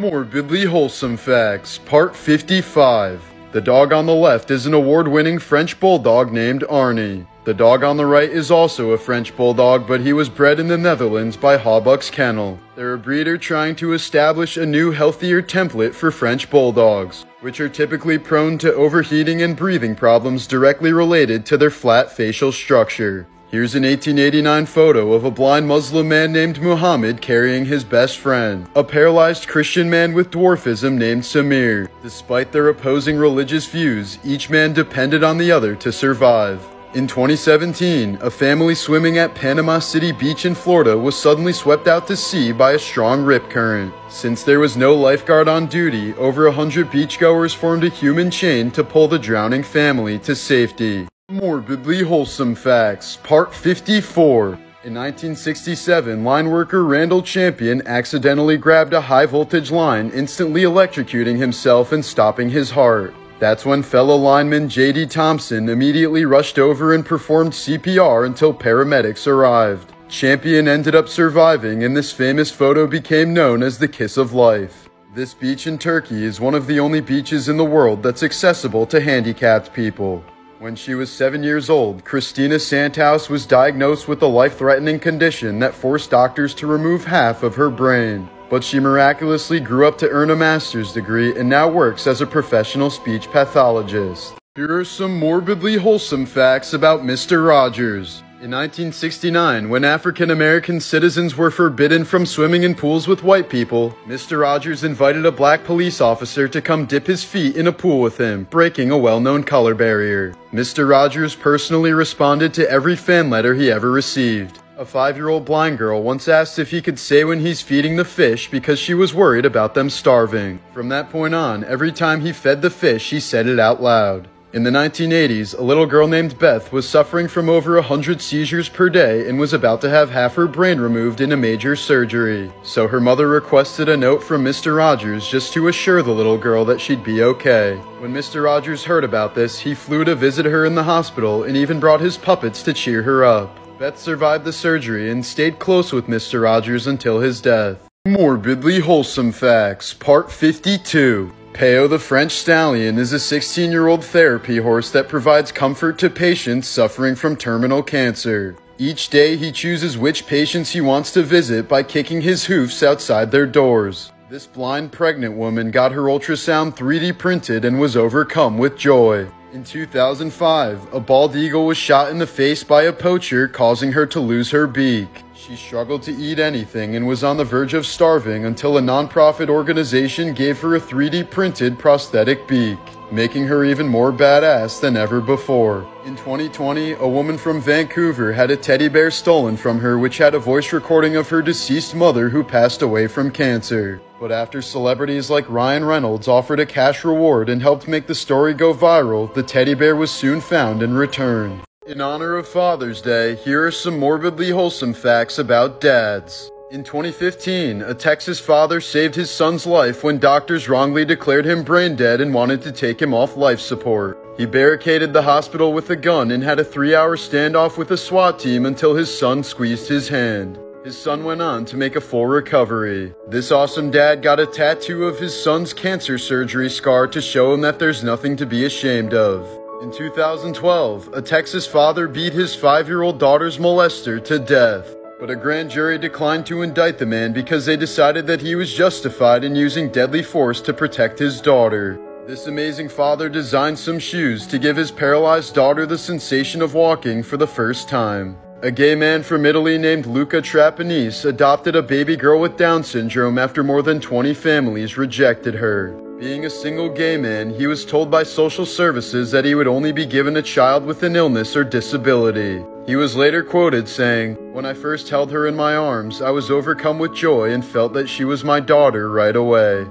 Morbidly Wholesome Facts, Part 55. The dog on the left is an award winning French bulldog named Arnie. The dog on the right is also a French bulldog, but he was bred in the Netherlands by Hawbuck's Kennel. They're a breeder trying to establish a new, healthier template for French bulldogs, which are typically prone to overheating and breathing problems directly related to their flat facial structure. Here's an 1889 photo of a blind Muslim man named Muhammad carrying his best friend, a paralyzed Christian man with dwarfism named Samir. Despite their opposing religious views, each man depended on the other to survive. In 2017, a family swimming at Panama City Beach in Florida was suddenly swept out to sea by a strong rip current. Since there was no lifeguard on duty, over a hundred beachgoers formed a human chain to pull the drowning family to safety. Morbidly Wholesome Facts, Part 54. In 1967, line worker Randall Champion accidentally grabbed a high voltage line, instantly electrocuting himself and stopping his heart. That's when fellow lineman J.D. Thompson immediately rushed over and performed CPR until paramedics arrived. Champion ended up surviving, and this famous photo became known as the Kiss of Life. This beach in Turkey is one of the only beaches in the world that's accessible to handicapped people. When she was seven years old, Christina Santhouse was diagnosed with a life threatening condition that forced doctors to remove half of her brain. But she miraculously grew up to earn a master's degree and now works as a professional speech pathologist. Here are some morbidly wholesome facts about Mr. Rogers. In 1969, when African American citizens were forbidden from swimming in pools with white people, Mr. Rogers invited a black police officer to come dip his feet in a pool with him, breaking a well known color barrier. Mr. Rogers personally responded to every fan letter he ever received. A five year old blind girl once asked if he could say when he's feeding the fish because she was worried about them starving. From that point on, every time he fed the fish, he said it out loud. In the 1980s, a little girl named Beth was suffering from over 100 seizures per day and was about to have half her brain removed in a major surgery. So her mother requested a note from Mr. Rogers just to assure the little girl that she'd be okay. When Mr. Rogers heard about this, he flew to visit her in the hospital and even brought his puppets to cheer her up. Beth survived the surgery and stayed close with Mr. Rogers until his death. Morbidly Wholesome Facts, Part 52. Peyo the French Stallion is a 16 year old therapy horse that provides comfort to patients suffering from terminal cancer. Each day, he chooses which patients he wants to visit by kicking his hoofs outside their doors. This blind pregnant woman got her ultrasound 3D printed and was overcome with joy. In 2005, a bald eagle was shot in the face by a poacher, causing her to lose her beak. She struggled to eat anything and was on the verge of starving until a nonprofit organization gave her a 3D printed prosthetic beak, making her even more badass than ever before. In 2020, a woman from Vancouver had a teddy bear stolen from her which had a voice recording of her deceased mother who passed away from cancer. But after celebrities like Ryan Reynolds offered a cash reward and helped make the story go viral, the teddy bear was soon found and returned. In honor of Father's Day, here are some morbidly wholesome facts about dads. In 2015, a Texas father saved his son's life when doctors wrongly declared him brain dead and wanted to take him off life support. He barricaded the hospital with a gun and had a three hour standoff with a SWAT team until his son squeezed his hand. His son went on to make a full recovery. This awesome dad got a tattoo of his son's cancer surgery scar to show him that there's nothing to be ashamed of. In 2012, a Texas father beat his five year old daughter's molester to death. But a grand jury declined to indict the man because they decided that he was justified in using deadly force to protect his daughter. This amazing father designed some shoes to give his paralyzed daughter the sensation of walking for the first time. A gay man from Italy named Luca Trapanese adopted a baby girl with Down syndrome after more than 20 families rejected her. Being a single gay man, he was told by social services that he would only be given a child with an illness or disability. He was later quoted saying, When I first held her in my arms, I was overcome with joy and felt that she was my daughter right away.